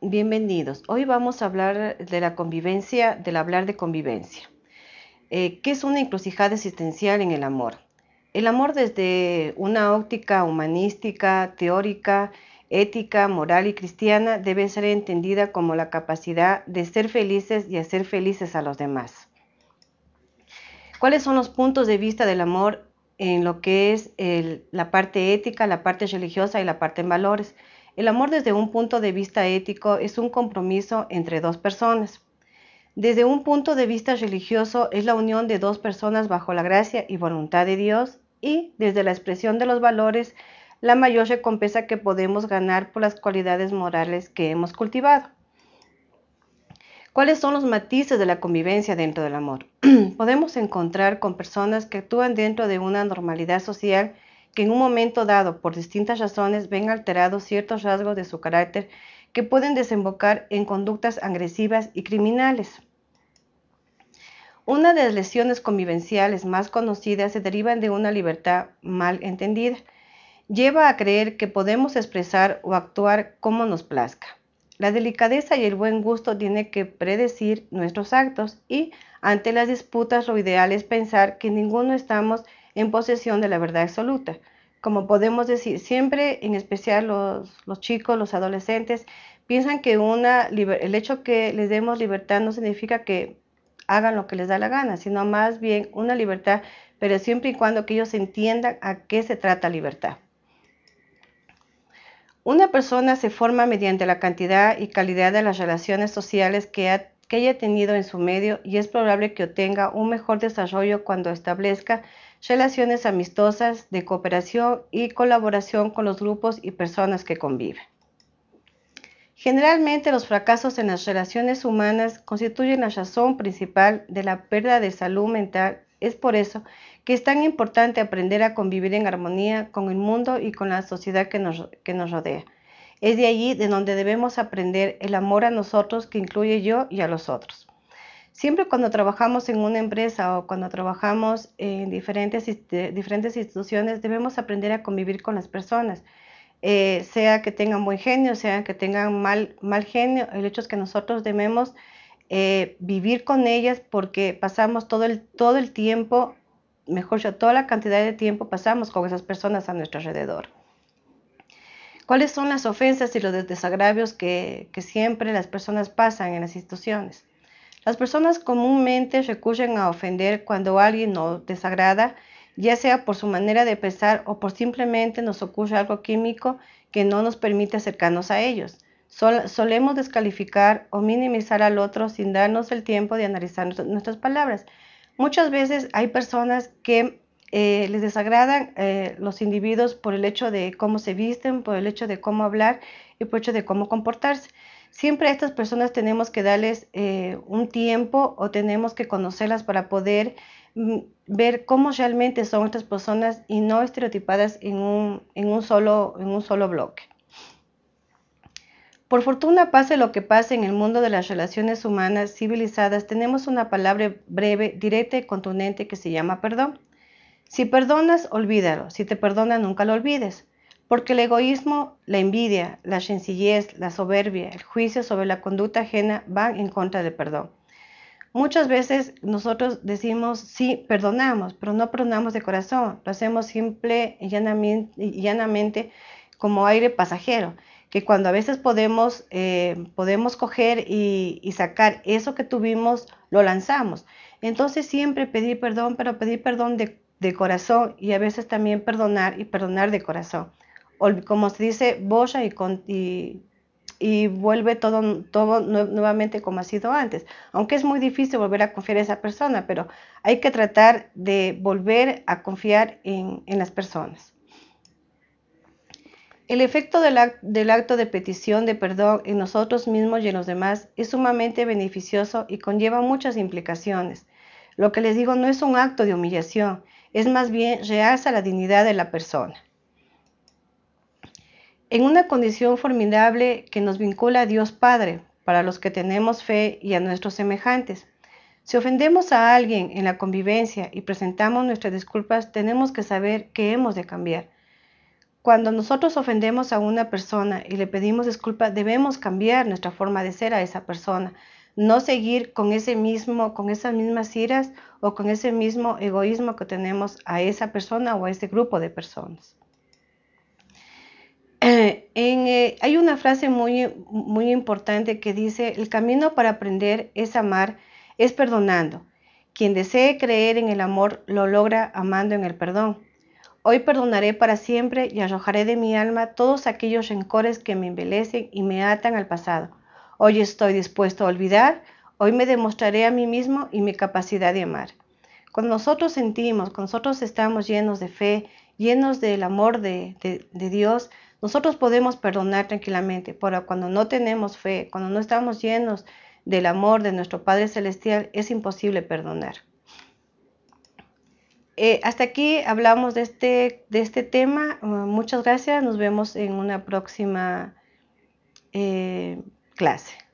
Bienvenidos. Hoy vamos a hablar de la convivencia, del hablar de convivencia. Eh, ¿Qué es una encrucijada existencial en el amor? El amor desde una óptica humanística, teórica, ética, moral y cristiana debe ser entendida como la capacidad de ser felices y hacer felices a los demás. ¿Cuáles son los puntos de vista del amor en lo que es la parte ética, la parte religiosa y la parte en valores? El amor desde un punto de vista ético es un compromiso entre dos personas. Desde un punto de vista religioso es la unión de dos personas bajo la gracia y voluntad de Dios y desde la expresión de los valores la mayor recompensa que podemos ganar por las cualidades morales que hemos cultivado. ¿Cuáles son los matices de la convivencia dentro del amor? podemos encontrar con personas que actúan dentro de una normalidad social que en un momento dado, por distintas razones, ven alterados ciertos rasgos de su carácter que pueden desembocar en conductas agresivas y criminales. Una de las lesiones convivenciales más conocidas se derivan de una libertad mal entendida. Lleva a creer que podemos expresar o actuar como nos plazca. La delicadeza y el buen gusto tienen que predecir nuestros actos y ante las disputas lo ideal es pensar que ninguno estamos en posesión de la verdad absoluta. Como podemos decir, siempre, en especial los, chicos, los adolescentes, piensan que una, el hecho que les demos libertad no significa que hagan lo que les da la gana, sino más bien una libertad, pero siempre y cuando que ellos entiendan a qué se trata libertad. Una persona se forma mediante la cantidad y calidad de las relaciones sociales que, que haya tenido en su medio y es probable que obtenga un mejor desarrollo cuando establezca relaciones amistosas de cooperación y colaboración con los grupos y personas que conviven. Generalmente los fracasos en las relaciones humanas constituyen la razón principal de la pérdida de salud mental. Es por eso que es tan importante aprender a convivir en armonía con el mundo y con la sociedad que nos, que nos rodea. Es de allí de donde debemos aprender el amor a nosotros que incluye yo y a los otros. Siempre cuando trabajamos en una empresa o cuando trabajamos en diferentes, diferentes instituciones, debemos aprender a convivir con las personas. Eh, sea que tengan buen genio, sea que tengan mal, mal genio, el hecho es que nosotros debemos eh, vivir con ellas porque pasamos todo el, todo el tiempo, mejor dicho, toda la cantidad de tiempo pasamos con esas personas a nuestro alrededor. ¿Cuáles son las ofensas y los desagravios que, que siempre las personas pasan en las instituciones? Las personas comúnmente recurren a ofender cuando alguien nos desagrada, ya sea por su manera de pensar o por simplemente nos ocurre algo químico que no nos permite acercarnos a ellos. solemos descalificar o minimizar al otro sin darnos el tiempo de analizar nuestras palabras. Muchas veces hay personas que eh, les desagradan eh, los individuos por el hecho de cómo se visten, por el hecho de cómo hablar y por el hecho de cómo comportarse. Siempre a estas personas tenemos que darles eh, un tiempo o tenemos que conocerlas para poder mm, ver cómo realmente son estas personas y no estereotipadas en un, en un, solo, en un solo bloque. Por fortuna, pase lo que pase en el mundo de las relaciones humanas civilizadas, tenemos una palabra breve, directa y contundente que se llama perdón. Si perdonas, olvídalo. Si te perdona, nunca lo olvides. Porque el egoísmo, la envidia, la sencillez, la soberbia, el juicio sobre la conducta ajena van en contra del perdón. Muchas veces nosotros decimos sí, perdonamos, pero no perdonamos de corazón, lo hacemos simple y llanamente, como aire pasajero, que cuando a veces podemos, eh, podemos coger y, y sacar eso que tuvimos, lo lanzamos. Entonces siempre pedir perdón, pero pedir perdón de, de corazón y a veces también perdonar y perdonar de corazón como se dice, boya y, y, vuelve todo, todo nuevamente como ha sido antes. Aunque es muy difícil volver a confiar en esa persona, pero hay que tratar de volver a confiar en, las personas. El efecto del, del, acto de petición de perdón en nosotros mismos y en los demás es sumamente beneficioso y conlleva muchas implicaciones. Lo que les digo no es un acto de humillación, es más bien realza la dignidad de la persona en una condición formidable que nos vincula a Dios Padre, para los que tenemos fe y a nuestros semejantes. Si ofendemos a alguien en la convivencia y presentamos nuestras disculpas, tenemos que saber que hemos de cambiar. cuando nosotros ofendemos a una persona y le pedimos disculpa, debemos cambiar nuestra forma de ser a esa persona, no seguir con ese mismo, con esas mismas iras o con ese mismo egoísmo que tenemos a esa persona o a ese grupo de personas. Eh, hay una frase muy, muy importante que dice, el camino para aprender es amar, es perdonando. Quien desee creer en el amor lo logra amando en el perdón. Hoy perdonaré para siempre y arrojaré de mi alma todos aquellos rencores que me embelecen y me atan al pasado. Hoy estoy dispuesto a olvidar, hoy me demostraré a mí mismo y mi capacidad de amar. Cuando nosotros sentimos, cuando nosotros estamos llenos de fe, llenos del amor de, Dios, nosotros podemos perdonar tranquilamente, pero cuando no tenemos fe, cuando no estamos llenos del amor de nuestro Padre Celestial, es imposible perdonar. Eh, hasta aquí hablamos de este, de este tema. Uh, muchas gracias. Nos vemos en una próxima eh, clase.